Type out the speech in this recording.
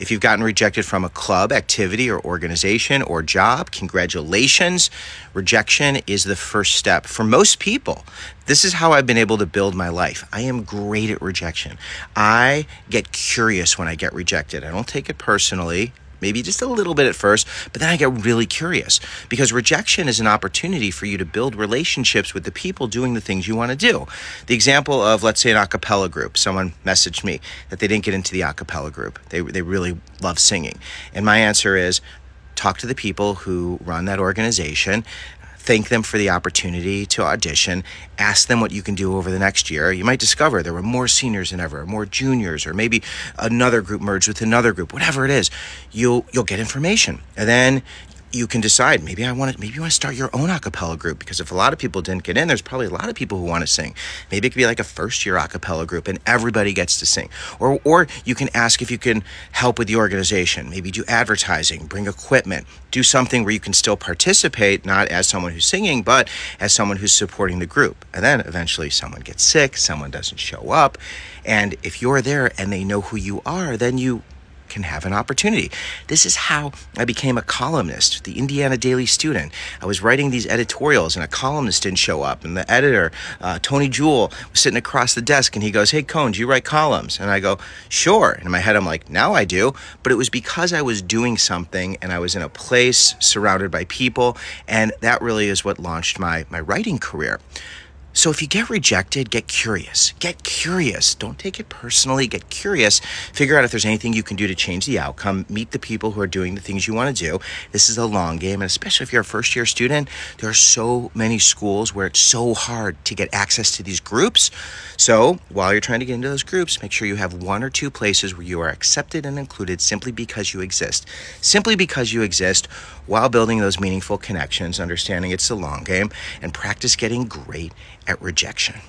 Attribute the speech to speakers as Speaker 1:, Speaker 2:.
Speaker 1: If you've gotten rejected from a club, activity, or organization or job, congratulations. Rejection is the first step. For most people, this is how I've been able to build my life. I am great at rejection. I get curious when I get rejected. I don't take it personally maybe just a little bit at first, but then I get really curious because rejection is an opportunity for you to build relationships with the people doing the things you want to do. The example of, let's say, an a cappella group, someone messaged me that they didn't get into the a cappella group. They, they really love singing. And my answer is, talk to the people who run that organization thank them for the opportunity to audition, ask them what you can do over the next year. You might discover there were more seniors than ever, more juniors, or maybe another group merged with another group, whatever it is. You'll you'll get information. And then you can decide maybe I want to maybe you want to start your own a cappella group because if a lot of people didn't get in, there's probably a lot of people who want to sing. Maybe it could be like a first year a cappella group and everybody gets to sing. Or or you can ask if you can help with the organization. Maybe do advertising, bring equipment, do something where you can still participate, not as someone who's singing, but as someone who's supporting the group. And then eventually someone gets sick, someone doesn't show up. And if you're there and they know who you are, then you can have an opportunity. This is how I became a columnist, the Indiana Daily Student. I was writing these editorials, and a columnist didn't show up. And the editor, uh, Tony Jewell, was sitting across the desk, and he goes, Hey, Cohen, do you write columns? And I go, Sure. And in my head, I'm like, Now I do. But it was because I was doing something and I was in a place surrounded by people, and that really is what launched my, my writing career. So if you get rejected, get curious. Get curious. Don't take it personally. Get curious. Figure out if there's anything you can do to change the outcome. Meet the people who are doing the things you want to do. This is a long game, and especially if you're a first year student, there are so many schools where it's so hard to get access to these groups. So while you're trying to get into those groups, make sure you have one or two places where you are accepted and included simply because you exist. Simply because you exist while building those meaningful connections, understanding it's a long game, and practice getting great at rejection.